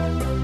Bye.